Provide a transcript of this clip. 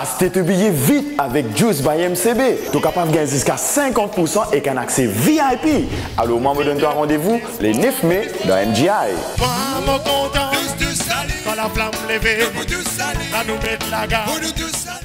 achetez te billet vite avec Juice by MCB. Tu es capable de gagner jusqu'à 50% et qu'un accès VIP. Alors, moi, je donne toi rendez-vous les 9 mai dans Quand la flamme levée, nous la tous,